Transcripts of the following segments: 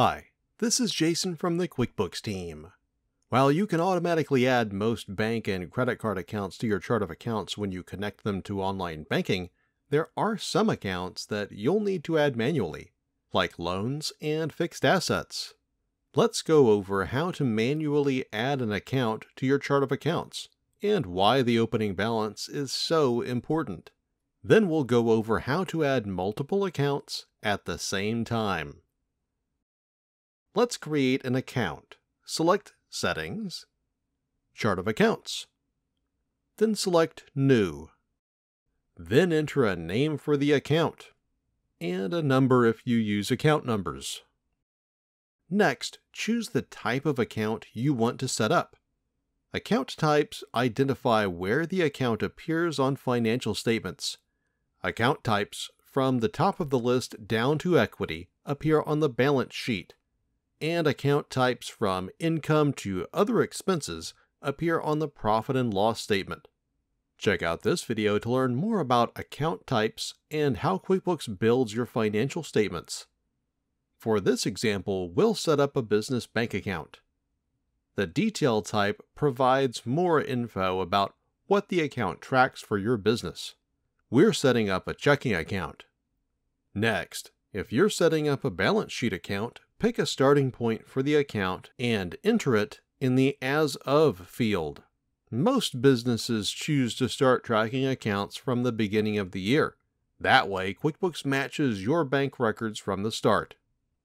Hi, this is Jason from the QuickBooks team. While you can automatically add most bank and credit card accounts to your chart of accounts when you connect them to online banking, there are some accounts that you'll need to add manually, like loans and fixed assets. Let's go over how to manually add an account to your chart of accounts and why the opening balance is so important. Then we'll go over how to add multiple accounts at the same time. Let's create an account. Select Settings, Chart of Accounts. Then select New. Then enter a name for the account, and a number if you use account numbers. Next, choose the type of account you want to set up. Account types identify where the account appears on financial statements. Account types, from the top of the list down to equity, appear on the balance sheet, and account types from income to other expenses appear on the profit and loss statement. Check out this video to learn more about account types and how QuickBooks builds your financial statements. For this example, we'll set up a business bank account. The detail type provides more info about what the account tracks for your business. We're setting up a checking account. Next, if you're setting up a balance sheet account, pick a starting point for the account and enter it in the As Of field. Most businesses choose to start tracking accounts from the beginning of the year. That way, QuickBooks matches your bank records from the start.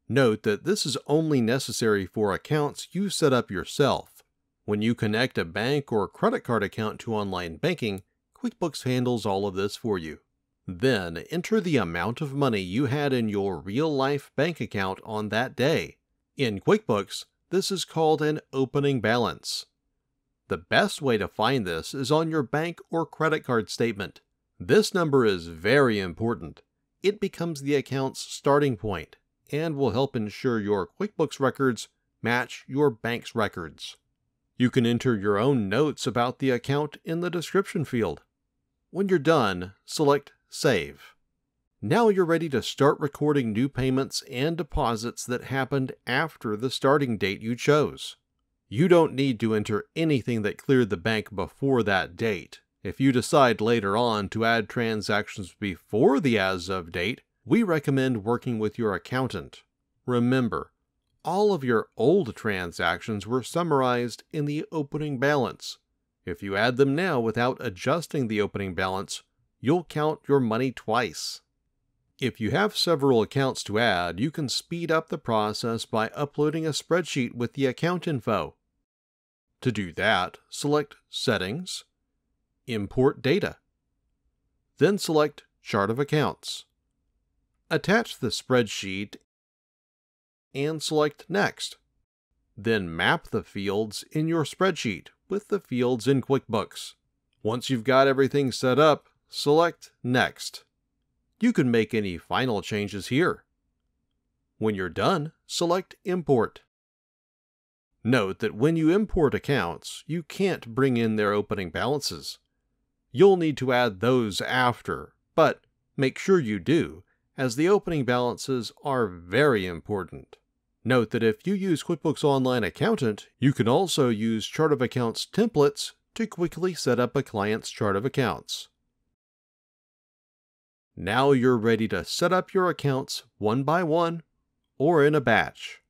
Note that this is only necessary for accounts you set up yourself. When you connect a bank or credit card account to online banking, QuickBooks handles all of this for you. Then enter the amount of money you had in your real-life bank account on that day. In QuickBooks, this is called an opening balance. The best way to find this is on your bank or credit card statement. This number is very important. It becomes the account's starting point and will help ensure your QuickBooks records match your bank's records. You can enter your own notes about the account in the description field. When you're done, select Save. Now you're ready to start recording new payments and deposits that happened after the starting date you chose. You don't need to enter anything that cleared the bank before that date. If you decide later on to add transactions before the as of date, we recommend working with your accountant. Remember, all of your old transactions were summarized in the opening balance. If you add them now without adjusting the opening balance, you'll count your money twice. If you have several accounts to add, you can speed up the process by uploading a spreadsheet with the account info. To do that, select Settings, Import Data. Then select Chart of Accounts. Attach the spreadsheet and select Next. Then map the fields in your spreadsheet with the fields in QuickBooks. Once you've got everything set up, select Next. You can make any final changes here. When you're done, select Import. Note that when you import accounts, you can't bring in their opening balances. You'll need to add those after, but make sure you do, as the opening balances are very important. Note that if you use QuickBooks Online Accountant, you can also use Chart of Accounts templates to quickly set up a client's chart of accounts. Now you're ready to set up your accounts one by one or in a batch.